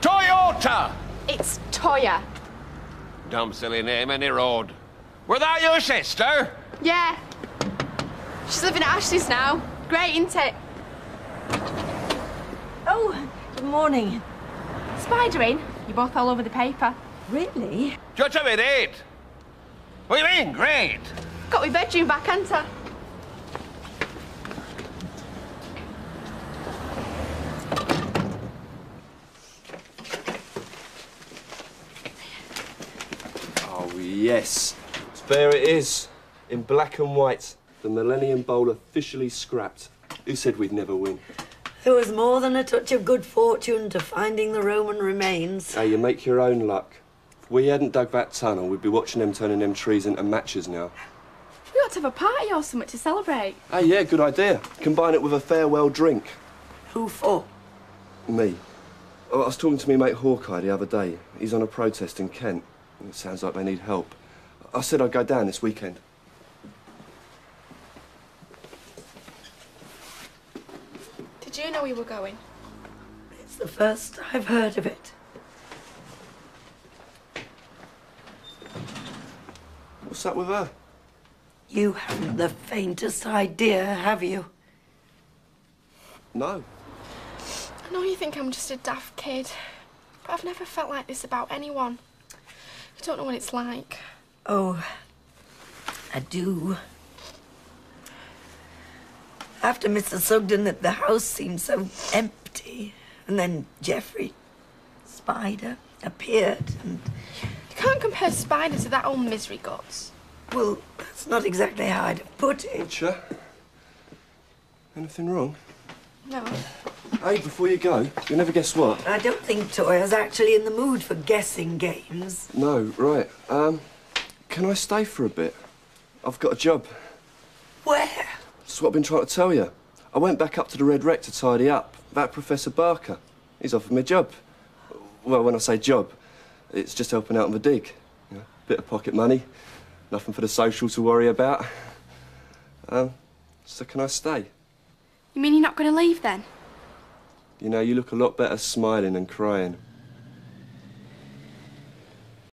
daughter? It's Toyah. Dumb silly name, any road. Were that your sister? Yeah. She's living at Ashley's now. Great, isn't it? Oh, good morning. Spider in. You're both all over the paper. Really? Just a minute. What do you mean, great? Got my bedroom back, ain't yes. There it is, in black and white. The Millennium Bowl officially scrapped. Who said we'd never win? There was more than a touch of good fortune to finding the Roman remains. Hey, you make your own luck. If we hadn't dug that tunnel, we'd be watching them turning them trees into matches now. We ought to have a party or something to celebrate. Hey, yeah, good idea. Combine it with a farewell drink. Who for? Me. Oh, I was talking to me mate Hawkeye the other day. He's on a protest in Kent. It sounds like they need help. I said I'd go down this weekend. Did you know we were going? It's the first I've heard of it. What's up with her? You haven't the faintest idea, have you? No. I know you think I'm just a daft kid, but I've never felt like this about anyone. You don't know what it's like. Oh, I do. After Mr. Sugden, that the house seemed so empty, and then Geoffrey Spider appeared, and You can't compare Spider to that old misery guts. well, that's not exactly how I'd put it. Butcher? Anything wrong? No. Hey, before you go, you'll never guess what? I don't think Toyah's actually in the mood for guessing games. No, right. Um, can I stay for a bit? I've got a job. Where? That's what I've been trying to tell you. I went back up to the Red Rec to tidy up. That Professor Barker, he's offered me a job. Well, when I say job, it's just helping out on the dig. You know, bit of pocket money, nothing for the social to worry about. Um, so can I stay? You mean you're not going to leave then? You know, you look a lot better smiling than crying.